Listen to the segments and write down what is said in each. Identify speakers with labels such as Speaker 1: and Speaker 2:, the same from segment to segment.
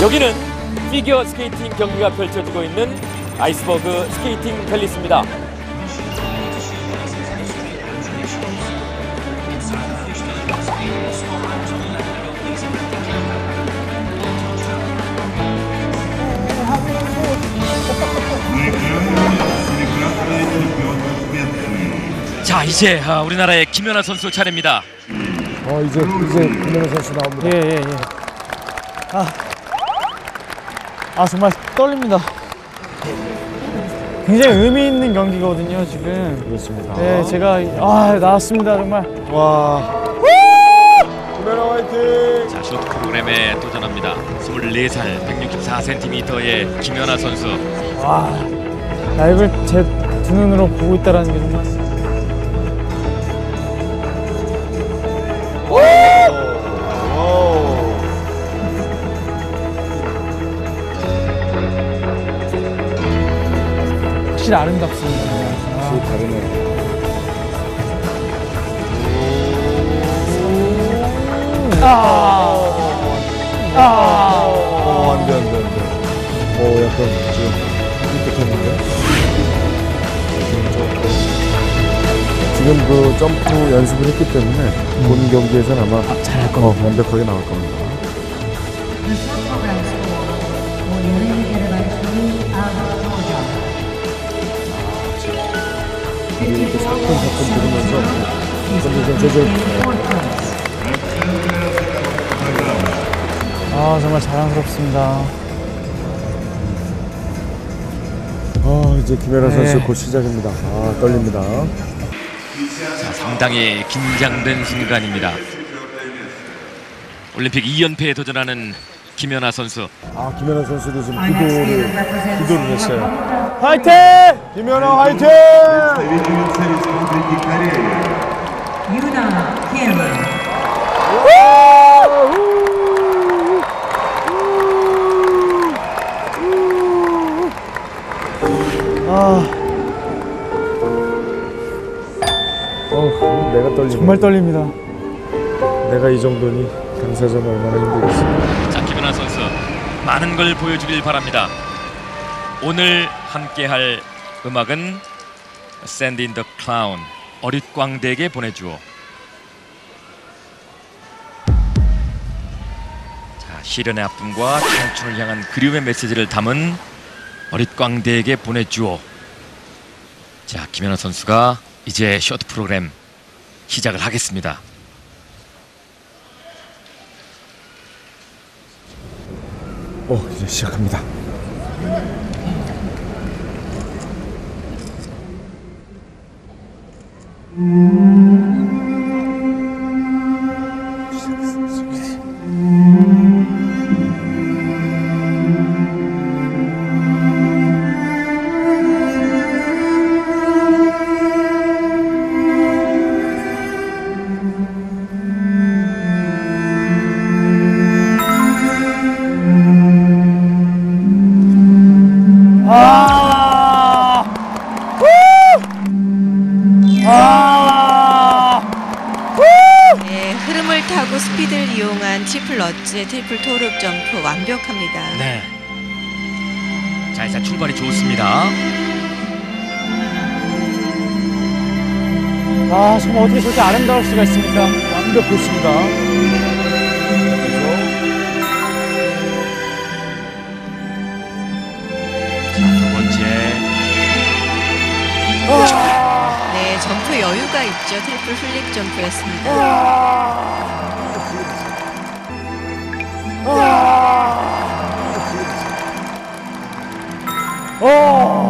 Speaker 1: 여기는 피겨 스케이팅 경기가 펼쳐지고 있는 아이스버그 스케이팅 팰리스입니다. 자 이제 아, 우리나라의 김연아 선수 차례입니다.
Speaker 2: 어 이제 이제 김연아 선수 나옵니다.
Speaker 3: 예, 예, 예. 아, 아 정말 떨립니다. 굉장히 의미 있는 경기거든요, 지금.
Speaker 2: 그렇습니다.
Speaker 3: 네, 제가 아 나왔습니다, 정말.
Speaker 2: 와. 김연아 화이팅!
Speaker 1: 자 쇼트 프로그램에 도전합니다. 24살 164cm의 김연아 선수.
Speaker 3: 와, 라이브를 제 두 눈으로 보고 있다라는 게 정말. 확실히 아름답습니다.
Speaker 2: 확실히 다르네.
Speaker 3: 아, 아,
Speaker 2: 어 안 돼 안 돼 안 돼. 어 약간 지금 삐끗했는데. 지금 그 점프 연습을 했기 때문에 본 경기에서는 아마
Speaker 3: 잘할
Speaker 2: 어, 완벽하게 나올 겁니다.
Speaker 4: The program will be out
Speaker 2: 이렇게 사건 사건 들으면서 컨디션 조절.
Speaker 3: 아 정말 자랑스럽습니다.
Speaker 2: 아 이제 김연아 선수
Speaker 3: 네.
Speaker 2: 곧 시작입니다. 아 떨립니다.
Speaker 1: 자, 상당히 긴장된 순간입니다. 올림픽 2연패에 도전하는 김연아 선수.
Speaker 2: 아 김연아 선수도 지금 기도를 기도를 했어요.
Speaker 3: 화이팅!
Speaker 2: 김연아 화이팅!
Speaker 4: of Yuna Kim.
Speaker 2: 아어 내가 떨리네.
Speaker 3: 정말 떨립니다.
Speaker 2: 내가 이 정도니 당사자는 얼마나
Speaker 1: 김연아 선수 많은 걸 보여주길 바랍니다. 오늘 함께할 음악은 Send in the Clown 어릿광대에게 보내주오. 자, 시련의 아픔과 청춘을 향한 그리움의 메시지를 담은 어릿광대에게 보내주오. 자, 김연아 선수가 이제 쇼트 프로그램 시작을 하겠습니다.
Speaker 2: 어 이제 시작합니다.
Speaker 3: 아!
Speaker 5: 이용한 triple Lutz의 triple toe loop 점프 완벽합니다.
Speaker 1: 네. 자, 이제 출발이 좋습니다.
Speaker 3: 아 정말 어떻게 저렇게 아름다울 수가 있습니까?
Speaker 2: 완벽했습니다.
Speaker 1: 자, 두 번째.
Speaker 5: 네, 점프 여유가 있죠. triple flip 점프였습니다.
Speaker 3: 어!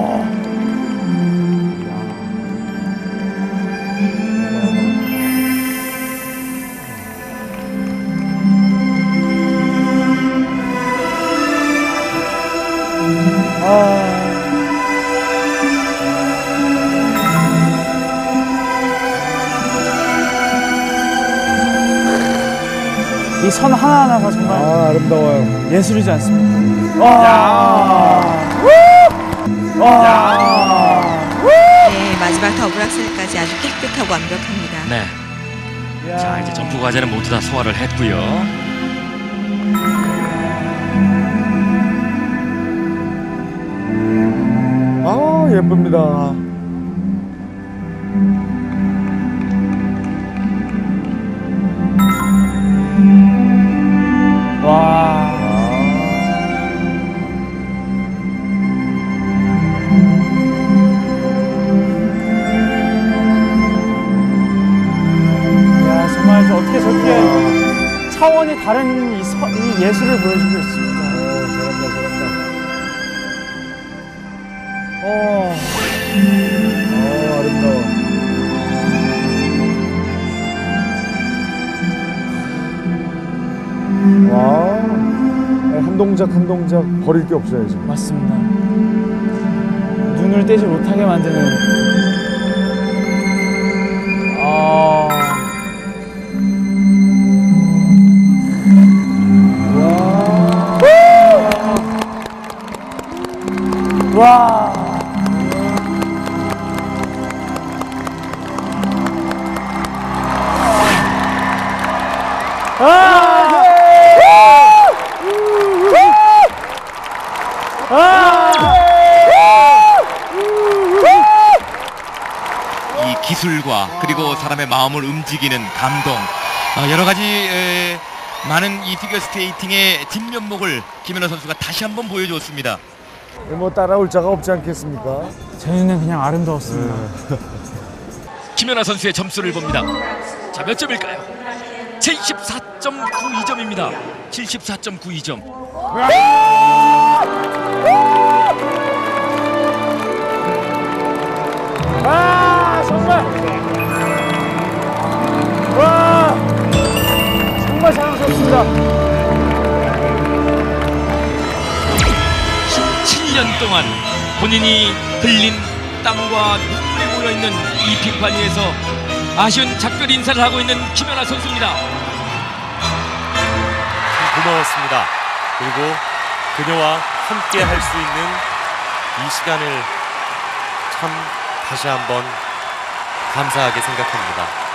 Speaker 3: 이 선 하나하나가 정말
Speaker 2: 아, 아름다워요.
Speaker 3: 예술이지 않습니까? 와! 우! 와!
Speaker 5: 네, 마지막 더블 악셀까지 아주 깨끗하고 완벽합니다.
Speaker 1: 네. 자, 이제 점프 과제는 모두 다 소화를 했고요.
Speaker 2: 아, 예쁩니다.
Speaker 3: 다른 이, 서- 이 예술을 보여주고 있습니다.
Speaker 2: 어, 잘한다, 잘한다.
Speaker 3: 어.
Speaker 2: 와, 한 동작 한 동작 버릴 게 없어요 지금.
Speaker 3: 맞습니다. 눈을 떼지 못하게 만드는. 와. 아!
Speaker 1: 이 기술과 그리고 사람의 마음을 움직이는 감동 어, 여러 가지 에, 많은 이 피겨 스케이팅의 진면목을 김연아 선수가 다시 한번 보여주었습니다.
Speaker 2: 뭐 따라올 자가 없지 않겠습니까?
Speaker 3: 제 눈엔 그냥 아름다웠습니다.
Speaker 1: 김연아 선수의 점수를 봅니다. 자, 몇 점일까요? 74.92점입니다. 74.92점.
Speaker 3: 아 정말 와 정말 자랑스럽습니다
Speaker 1: 17년 동안 본인이 흘린 땀과 눈물이 모여있는 이 빙판 위에서 아쉬운 작별 인사를 하고 있는 김연아 선수입니다.
Speaker 6: 고마웠습니다. 그리고 그녀와 함께 할 수 있는 이 시간을 참 다시 한번 감사하게 생각합니다.